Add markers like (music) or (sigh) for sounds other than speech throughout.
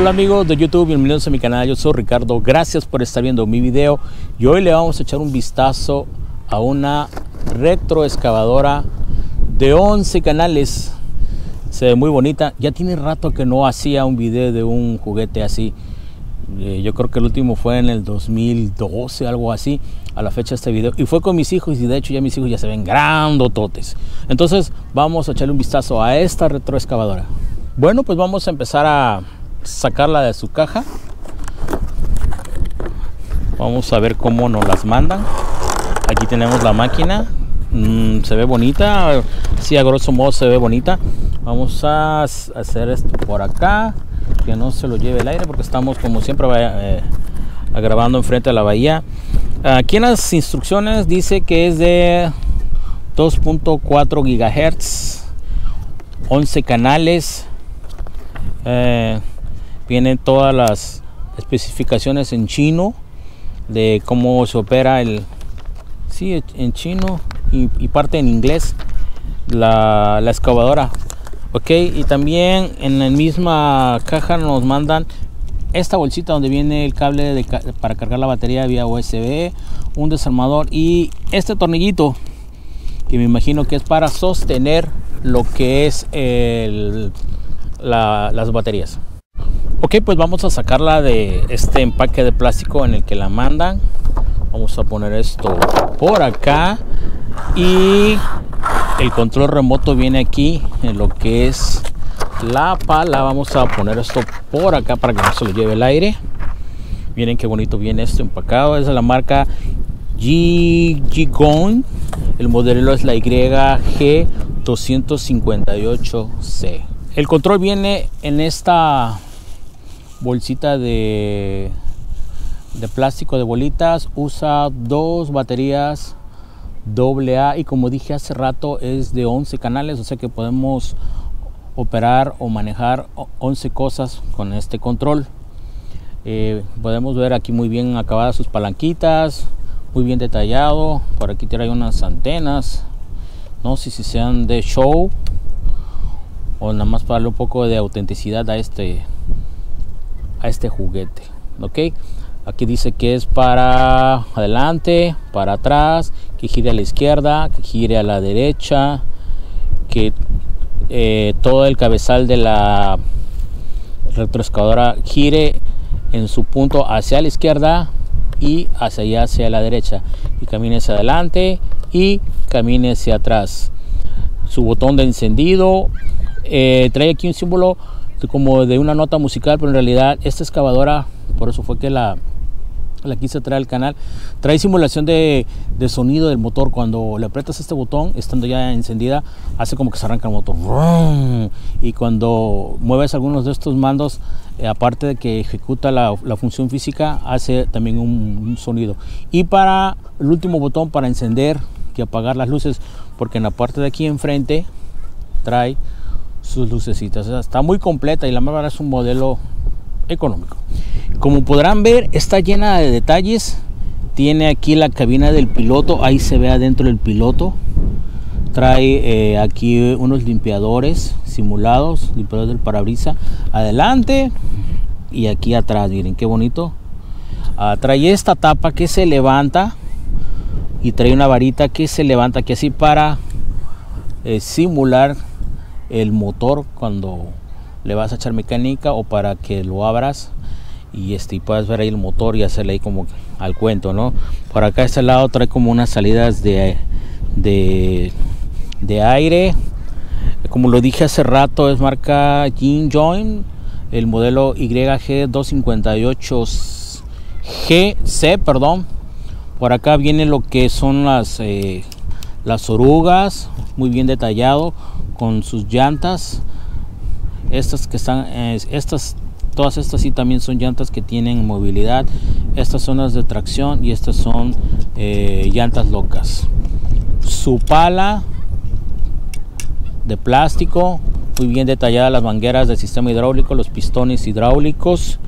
Hola amigos de YouTube, bienvenidos a mi canal, yo soy Ricardo, gracias por estar viendo mi video. Y hoy le vamos a echar un vistazo a una retroexcavadora de 11 canales, se ve muy bonita, ya tiene rato que no hacía un video de un juguete así, eh, yo creo que el último fue en el 2012, algo así, a la fecha de este video, y fue con mis hijos y de hecho ya mis hijos ya se ven grandototes, entonces vamos a echarle un vistazo a esta retroexcavadora. Bueno, pues vamos a empezar a sacarla de su caja. Vamos a ver cómo nos las mandan. Aquí tenemos la máquina. Mm, se ve bonita. Sí, a grosso modo se ve bonita. Vamos a hacer esto por acá. Que no se lo lleve el aire porque estamos como siempre eh, grabando enfrente de la bahía. Aquí en las instrucciones dice que es de 2.4 gigahertz. 11 canales. Eh, vienen todas las especificaciones en chino de cómo se opera el sí en chino y, parte en inglés la, excavadora. Ok y también en la misma caja nos mandan esta bolsita donde viene el cable para cargar la batería vía USB un desarmador y este tornillito que me imagino que es para sostener lo que es las baterías Ok, pues vamos a sacarla de este empaque de plástico en el que la mandan. Vamos a poner esto por acá. Y el control remoto viene aquí en lo que es la pala. Vamos a poner esto por acá para que no se lo lleve el aire. Miren qué bonito viene esto empacado. Es de la marca Gigon. El modelo es la YG258C. El control viene en esta bolsita de, de plástico de bolitas. Usa dos baterías AA y como dije hace rato es de 11 canales, o sea que podemos operar o manejar 11 cosas con este control. Eh, podemos ver aquí muy bien acabadas sus palanquitas, muy bien detallado. Por aquí trae unas antenas, no sé si sean de show o nada más para darle un poco de autenticidad a este a este juguete ok aquí dice que es para adelante para atrás que gire a la izquierda que gire a la derecha que eh, todo el cabezal de la retroexcavadora gire en su punto hacia la izquierda y hacia allá hacia la derecha. Y camine hacia adelante y camine hacia atrás. Su botón de encendido eh, trae aquí un símbolo como de una nota musical, pero en realidad esta excavadora, por eso fue que la, la quise traer al canal, trae simulación de, de, sonido del motor. Cuando le aprietas este botón, estando ya encendida, hace como que se arranca el motor. Y cuando mueves algunos de estos mandos, eh, aparte de que ejecuta la, función física, hace también un, un, sonido. Y para el último botón, para encender y apagar las luces, porque en la parte de aquí enfrente trae sus lucecitas. está muy completa y la más es un modelo económico. Como podrán ver, está llena de detalles. Tiene aquí la cabina del piloto, ahí se ve adentro el piloto. Trae eh, aquí unos limpiadores simulados, limpiadores del parabrisa adelante y aquí atrás. Miren qué bonito. Ah, trae esta tapa que se levanta y trae una varita que se levanta aquí así para eh, simular el motor cuando le vas a echar mecánica o para que lo abras y este puedas ver ahí el motor y hacerle ahí como al cuento no por acá este lado trae como unas salidas de, de, aire. Como lo dije hace rato es marca Jean Join el modelo YG258GC perdón. Por acá viene lo que son las eh, las orugas muy bien detallado con sus llantas. Estas que están estas todas estas sí también son llantas que tienen movilidad. Estas son las de tracción y estas son eh, llantas locas. Su pala de plástico muy bien detallada las mangueras del sistema hidráulico los pistones hidráulicos.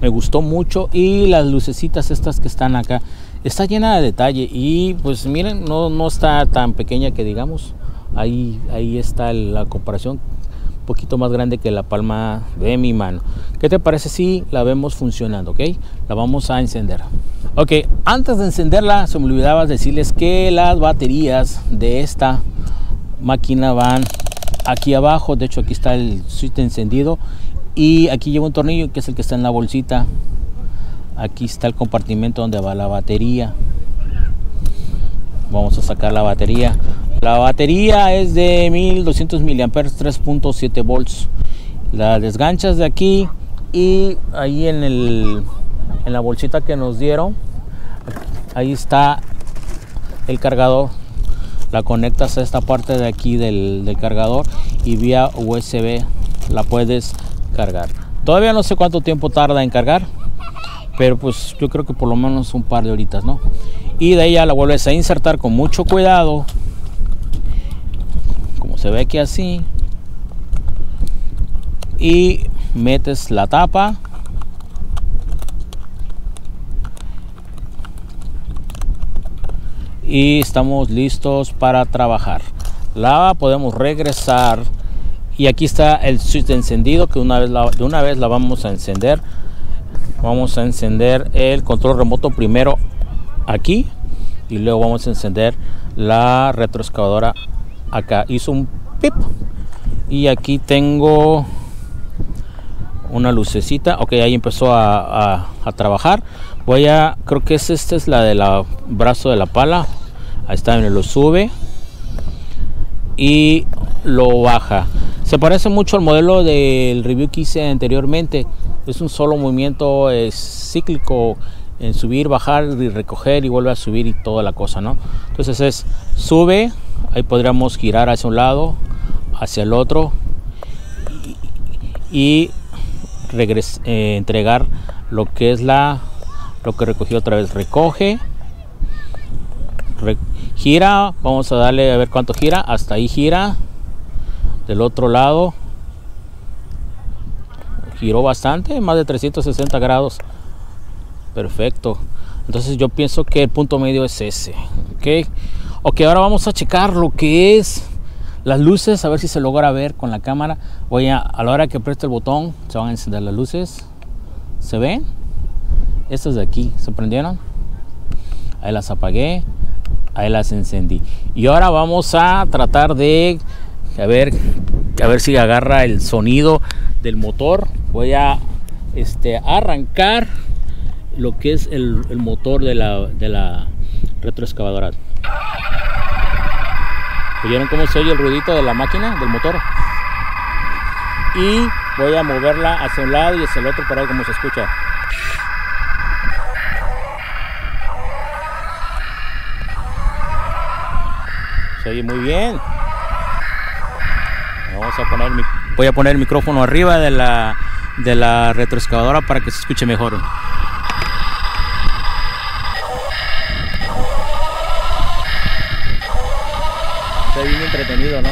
Me gustó mucho. Y las lucecitas estas que están acá está llena de detalle y pues miren no, no está tan pequeña que digamos ahí, ahí está la comparación un poquito más grande que la palma de mi mano. ¿Qué te parece si la vemos funcionando? ¿Ok? La vamos a encender. Ok, antes de encenderla se me olvidaba decirles que las baterías de esta máquina van aquí abajo. De hecho aquí está el switch encendido y aquí lleva un tornillo que es el que está en la bolsita. Aquí está el compartimento donde va la batería. Vamos a sacar la batería. La batería es de 1200 miliamperes 3.7 volts. La desganchas de aquí y ahí en, el, en la bolsita que nos dieron, ahí está el cargador. La conectas a esta parte de aquí del, del cargador y vía USB la puedes cargar. Todavía no sé cuánto tiempo tarda en cargar, pero pues yo creo que por lo menos un par de horitas, ¿no? Y de ahí ya la vuelves a insertar con mucho cuidado. Se ve que así. Y metes la tapa. Y estamos listos para trabajar. La podemos regresar. Y aquí está el switch de encendido que una vez de una vez la vamos a encender vamos a encender el control remoto primero aquí y luego vamos a encender la retroexcavadora acá. Hizo un pip y aquí tengo una lucecita. Ok ahí empezó a, trabajar. Voy a creo que es esta es la de la brazo de la pala. Ahí está lo sube y lo baja. Se parece mucho al modelo del review que hice anteriormente es un solo movimiento cíclico en subir bajar y recoger y vuelve a subir y toda la cosa no entonces es sube ahí podríamos girar hacia un lado hacia el otro y, eh, entregar lo que es la lo que recogió otra vez. Recoge gira vamos a darle a ver cuánto gira hasta ahí gira del otro lado giró bastante más de 360 grados perfecto entonces yo pienso que el punto medio es ese ok Ok, ahora vamos a checar lo que es las luces, a ver si se logra ver con la cámara. Voy a, a la hora que preste el botón, se van a encender las luces. ¿Se ven? Estas de aquí, ¿se prendieron? Ahí las apagué, ahí las encendí. Y ahora vamos a tratar de a ver, a ver si agarra el sonido del motor. Voy a este, arrancar lo que es el, motor de la, de la retroexcavadora. ¿Vieron cómo se oye el ruidito de la máquina, del motor? Y voy a moverla hacia un lado y hacia el otro para ver cómo se escucha. Se oye muy bien. Vamos a poner, voy a poner el micrófono arriba de la, de la retroexcavadora para que se escuche mejor. bien entretenido, ¿no?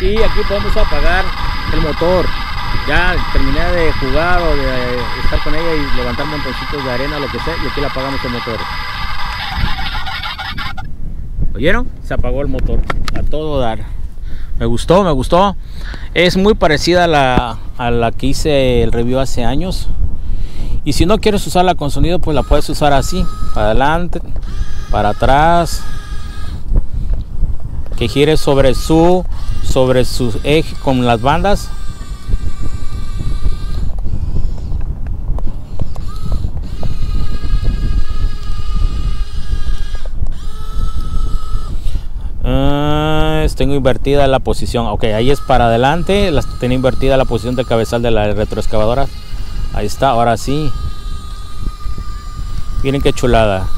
Y aquí podemos apagar el motor. Ya terminé de jugar o de estar con ella y levantar montoncitos de arena, lo que sea, y aquí le apagamos el motor. ¿Oyeron? Se apagó el motor. A todo dar. Me gustó, me gustó. Es muy parecida a la, a la que hice el review hace años. Y si no quieres usarla con sonido, pues la puedes usar así, para adelante, para atrás que gire sobre su sobre su eje con las bandas ah, tengo invertida la posición. Ok ahí es para adelante las tengo invertida la posición del cabezal de la retroexcavadora. Ahí está ahora sí. Miren qué chulada.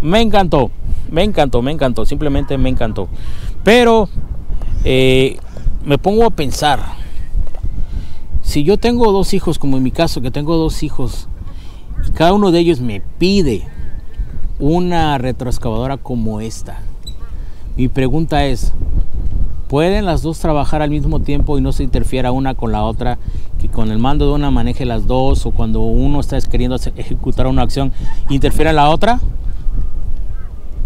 Me encantó, me encantó, me encantó, simplemente me encantó. Pero eh, me pongo a pensar, si yo tengo dos hijos, como en mi caso, que tengo dos hijos, y cada uno de ellos me pide una retroexcavadora como esta, mi pregunta es, pueden las dos trabajar al mismo tiempo y no se interfiera una con la otra, que con el mando de una maneje las dos o cuando uno está queriendo (laughs) ejecutar una acción interfiera la otra?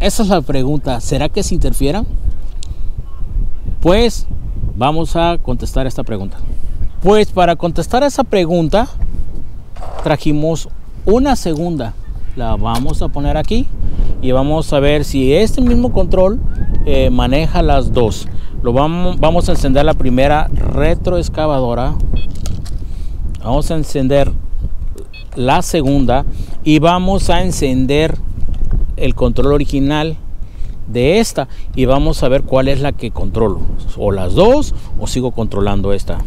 Esa es la pregunta, ¿será que se interfieran? Pues vamos a contestar esta pregunta. Pues para contestar esa pregunta trajimos una segunda. La vamos a poner aquí y vamos a ver si este mismo control eh, maneja las dos. Lo vamos, vamos a encender la primera retroexcavadora. Vamos a encender la segunda y vamos a encender el control original de esta y vamos a ver cuál es la que controlo o las dos o sigo controlando esta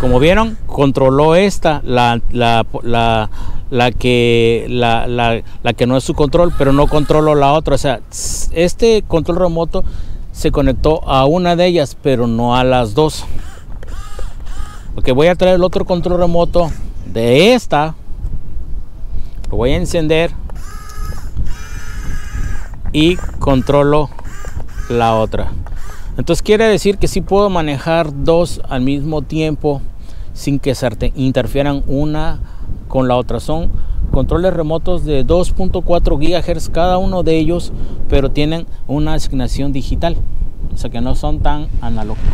como vieron controló esta la, la, la, la que la, que no es su control pero no controlo la otra o sea este control remoto se conectó a una de ellas, pero no a las dos. Ok, voy a traer el otro control remoto de esta. Lo voy a encender. Y controlo la otra. Entonces quiere decir que sí puedo manejar dos al mismo tiempo sin que se interfieran una con la otra. Son controles remotos de 2.4 GHz cada uno de ellos, pero tienen una asignación digital, o sea que no son tan analógicos.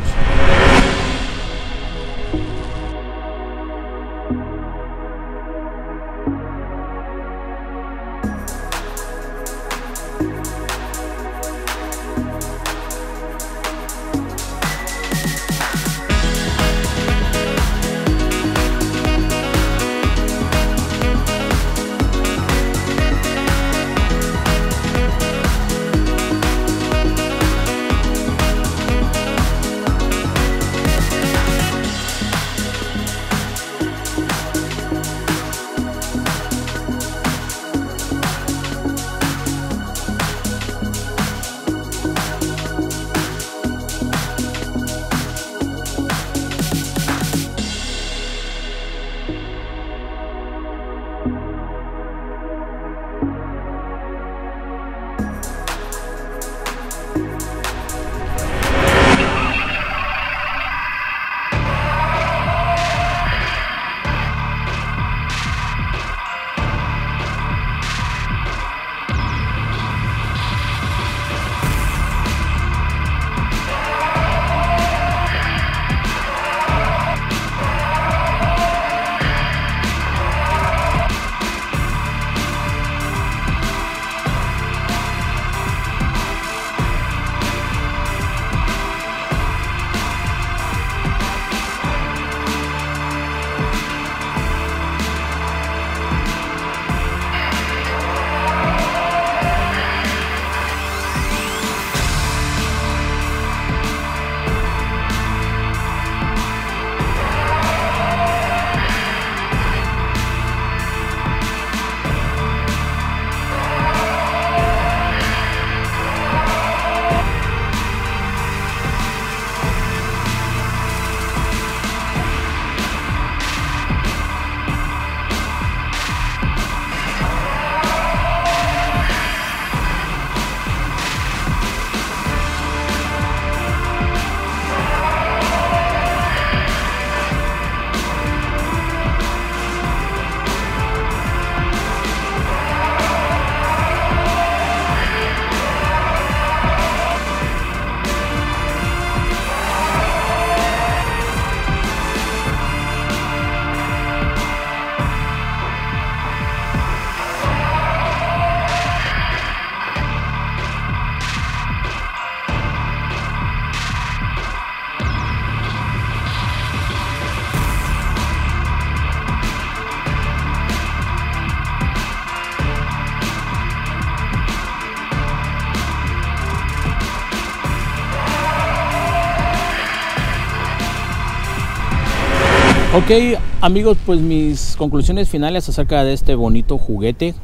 Ok amigos, pues mis conclusiones finales acerca de este bonito juguete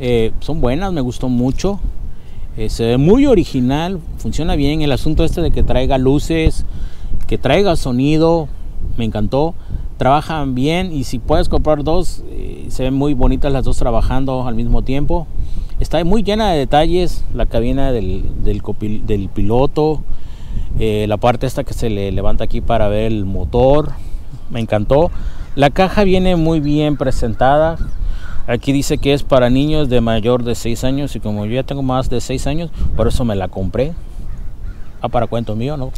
eh, son buenas, me gustó mucho. Eh, se ve muy original, funciona bien. El asunto este de que traiga luces, que traiga sonido, me encantó. Trabajan bien y si puedes comprar dos, eh, se ven muy bonitas las dos trabajando al mismo tiempo. Está muy llena de detalles la cabina del, del, piloto, la parte esta que se le levanta aquí para ver el motor. Me encantó. La caja viene muy bien presentada. Aquí dice que es para niños de mayor de 6 años y como yo ya tengo más de 6 años, por eso me la compré. Ah, para cuento mío, ¿no?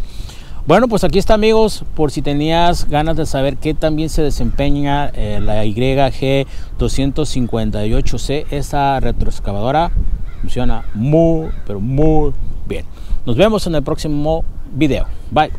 Bueno, pues aquí está amigos, por si tenías ganas de saber qué también se desempeña eh, la YG258C, esa retroexcavadora funciona muy, pero muy bien. Nos vemos en el próximo video. Bye.